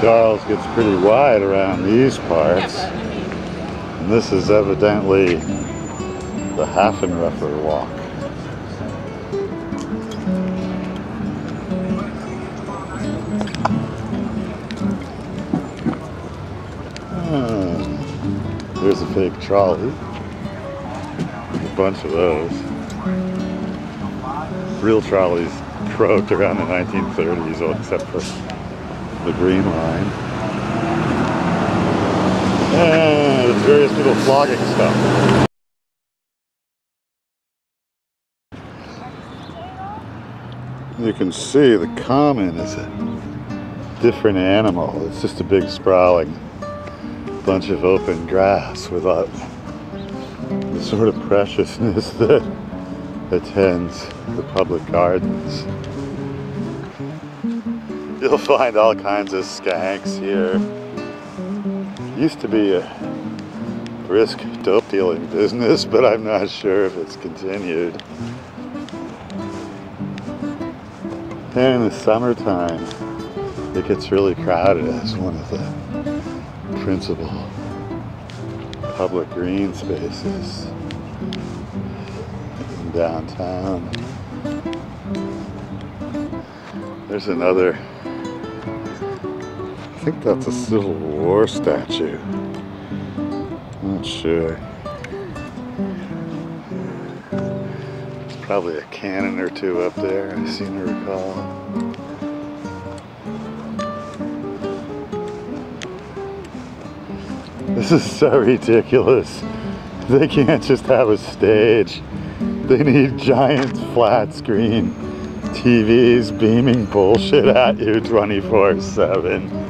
Charles gets pretty wide around these parts. And this is evidently the Hafenreffer walk. Hmm. There's a fake trolley. A bunch of those. Real trolleys croaked around the 1930s, all except for the green line. And there's various people flogging stuff. You can see the common is a different animal. It's just a big sprawling bunch of open grass without the sort of preciousness that attends the public gardens. You'll find all kinds of skanks here. Used to be a brisk dope dealing business, but I'm not sure if it's continued. And in the summertime, it gets really crowded as one of the principal public green spaces in downtown. There's another, think that's a Civil War statue. Not sure. Probably a cannon or two up there, I seem to recall. This is so ridiculous. They can't just have a stage. They need giant flat screen TVs beaming bullshit at you 24 7.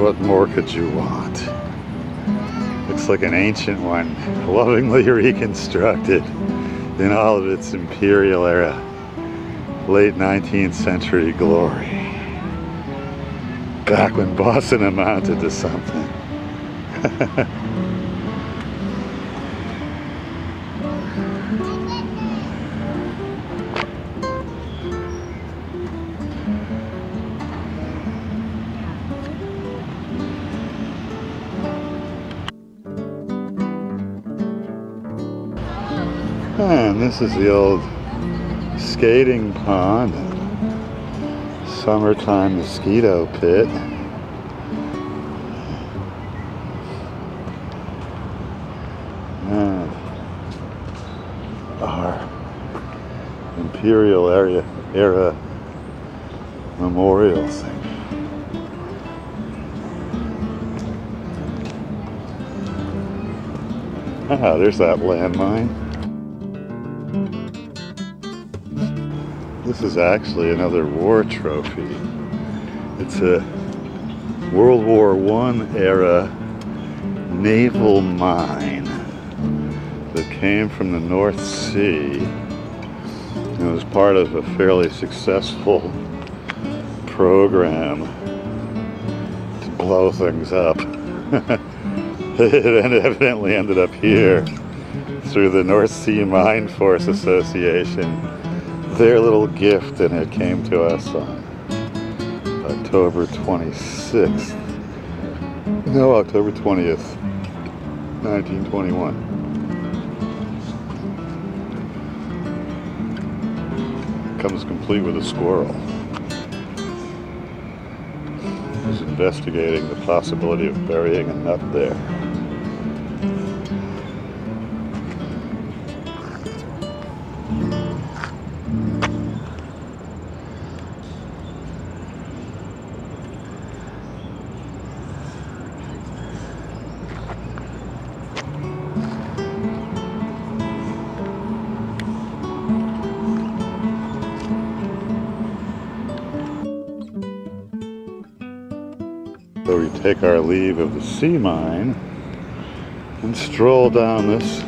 What more could you want? Looks like an ancient one, lovingly reconstructed in all of its imperial era, late 19th century glory. Back when Boston amounted to something. And this is the old skating pond, summertime mosquito pit. And our imperial area era memorial thing. Ah, there's that landmine. This is actually another war trophy. It's a World War I era naval mine that came from the North Sea. It was part of a fairly successful program to blow things up. it evidently ended up here through the North Sea Mine Force Association their little gift and it came to us on October 26th. No, October 20th, 1921. Comes complete with a squirrel. Who's investigating the possibility of burying a nut there. Take our leave of the sea mine and stroll down this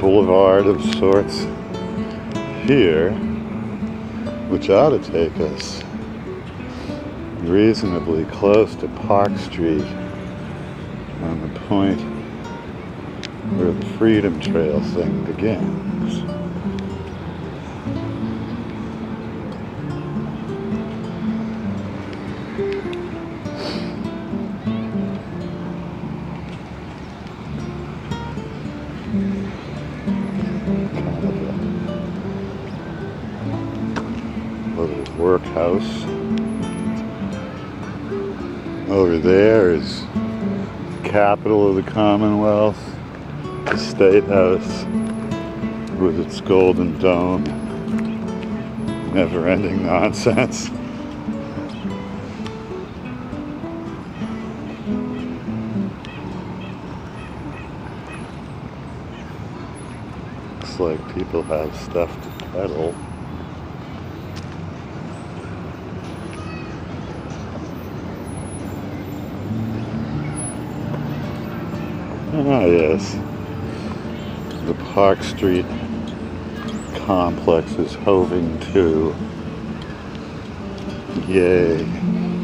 boulevard of sorts here, which ought to take us reasonably close to Park Street on the point where the Freedom Trail thing begins. There is capital of the Commonwealth, the State House with its golden dome, never ending nonsense. Looks like people have stuff to peddle. Ah, yes. The Park Street complex is hoving to. Yay.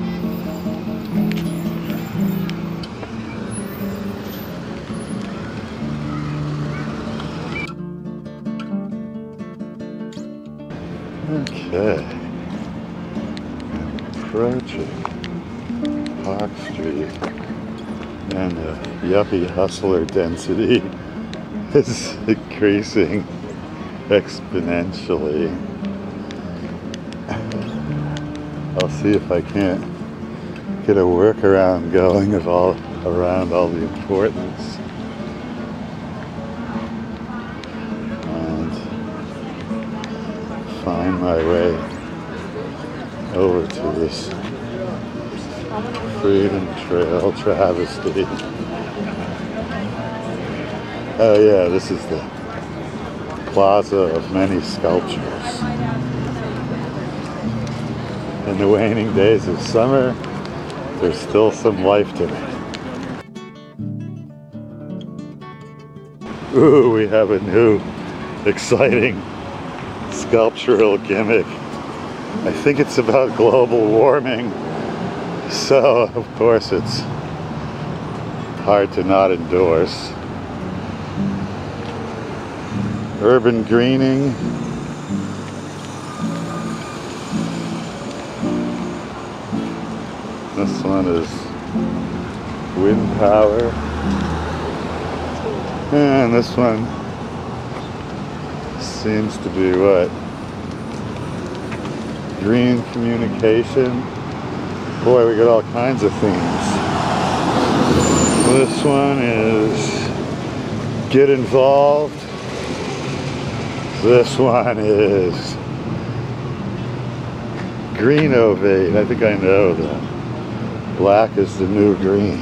And the yuppie hustler density is increasing exponentially. I'll see if I can't get a workaround going of all around all the importance. And find my way over to this Freedom Trail travesty. Oh yeah, this is the plaza of many sculptures. In the waning days of summer, there's still some life to it. Ooh, we have a new, exciting sculptural gimmick. I think it's about global warming. So, of course, it's hard to not endorse. Urban greening. This one is wind power. And this one seems to be what? Green communication. Boy, we got all kinds of things. This one is get involved. This one is Greenovate. I think I know that. Black is the new green.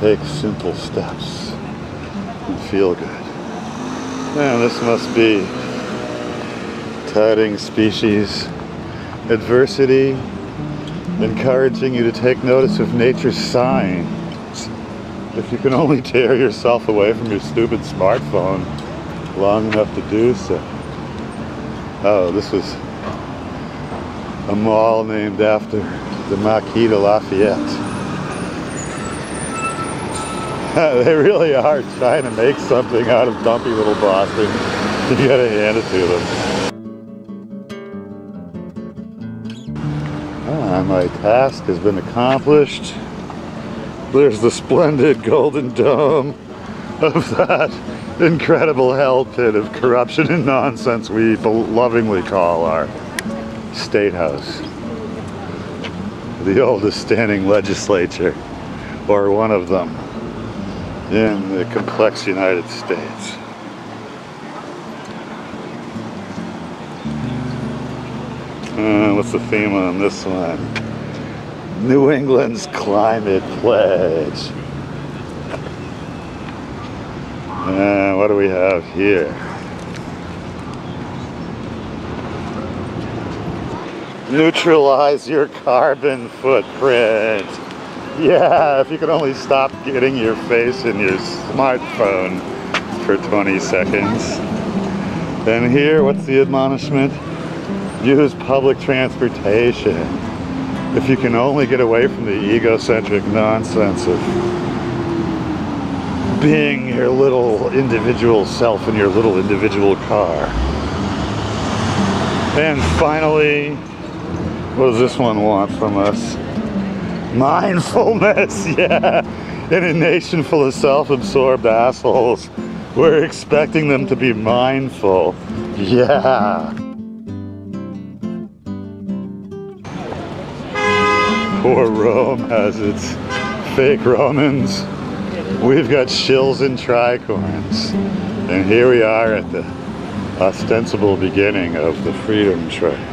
Take simple steps and feel good. And this must be touting species adversity, encouraging you to take notice of nature's signs. If you can only tear yourself away from your stupid smartphone long enough to do so. Oh, this was a mall named after the Marquis de Lafayette. they really are trying to make something out of dumpy little Boston. You gotta hand it to them. My task has been accomplished. There's the splendid golden dome of that incredible hell pit of corruption and nonsense we lovingly call our state house. The oldest standing legislature, or one of them, in the complex United States. Uh, what's the theme on this one? New England's climate pledge. Uh, what do we have here? Neutralize your carbon footprint. Yeah, if you could only stop getting your face in your smartphone for 20 seconds. And here, what's the admonishment? Use public transportation. If you can only get away from the egocentric nonsense of being your little individual self in your little individual car. And finally, what does this one want from us? Mindfulness, yeah. In a nation full of self-absorbed assholes, we're expecting them to be mindful. Yeah. Poor Rome has its fake Romans. We've got shills and tricorns. And here we are at the ostensible beginning of the Freedom Trail.